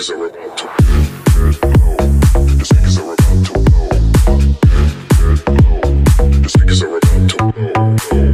is are about to blow. The speakers are about to blow. The speakers are about to blow.